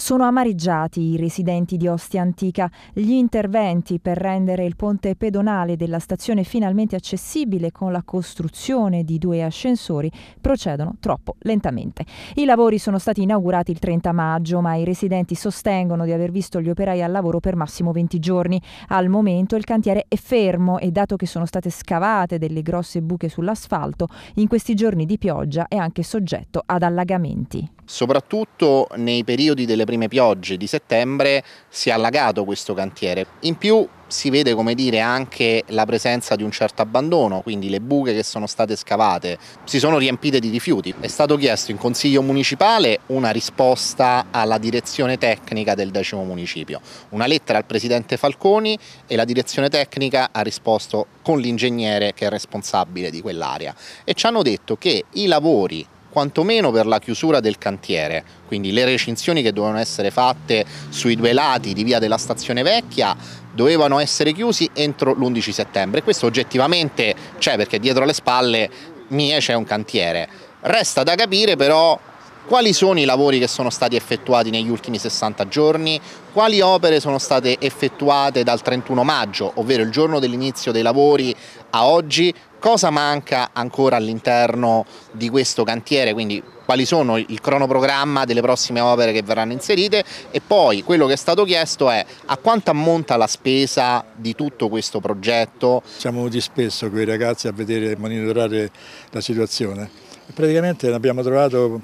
Sono amareggiati i residenti di Ostia Antica. Gli interventi per rendere il ponte pedonale della stazione finalmente accessibile con la costruzione di due ascensori procedono troppo lentamente. I lavori sono stati inaugurati il 30 maggio, ma i residenti sostengono di aver visto gli operai al lavoro per massimo 20 giorni. Al momento il cantiere è fermo e dato che sono state scavate delle grosse buche sull'asfalto, in questi giorni di pioggia è anche soggetto ad allagamenti soprattutto nei periodi delle prime piogge di settembre si è allagato questo cantiere. In più si vede come dire anche la presenza di un certo abbandono, quindi le buche che sono state scavate si sono riempite di rifiuti. È stato chiesto in consiglio municipale una risposta alla direzione tecnica del decimo municipio, una lettera al presidente Falconi e la direzione tecnica ha risposto con l'ingegnere che è responsabile di quell'area e ci hanno detto che i lavori quantomeno per la chiusura del cantiere, quindi le recinzioni che dovevano essere fatte sui due lati di via della stazione vecchia dovevano essere chiusi entro l'11 settembre. Questo oggettivamente c'è perché dietro le spalle mie c'è un cantiere. Resta da capire però quali sono i lavori che sono stati effettuati negli ultimi 60 giorni, quali opere sono state effettuate dal 31 maggio, ovvero il giorno dell'inizio dei lavori a oggi, cosa manca ancora all'interno di questo cantiere, quindi quali sono il cronoprogramma delle prossime opere che verranno inserite e poi quello che è stato chiesto è a quanto ammonta la spesa di tutto questo progetto. Siamo venuti spesso con i ragazzi a vedere e monitorare la situazione. Praticamente abbiamo trovato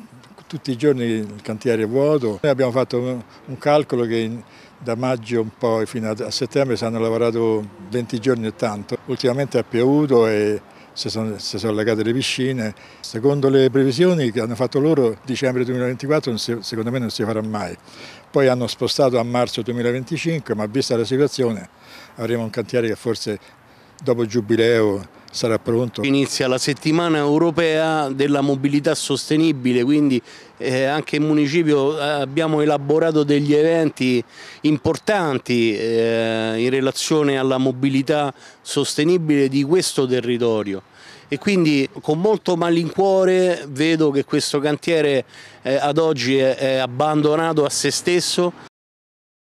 tutti i giorni il cantiere è vuoto. Noi abbiamo fatto un calcolo che da maggio un po' fino a settembre si hanno lavorato 20 giorni e tanto. Ultimamente ha piovuto e si sono, si sono allagate le piscine. Secondo le previsioni che hanno fatto loro, dicembre 2024 si, secondo me non si farà mai. Poi hanno spostato a marzo 2025, ma vista la situazione avremo un cantiere che forse dopo il giubileo sarà pronto. Inizia la settimana europea della mobilità sostenibile, quindi eh, anche in municipio eh, abbiamo elaborato degli eventi importanti eh, in relazione alla mobilità sostenibile di questo territorio e quindi con molto malincuore vedo che questo cantiere eh, ad oggi è, è abbandonato a se stesso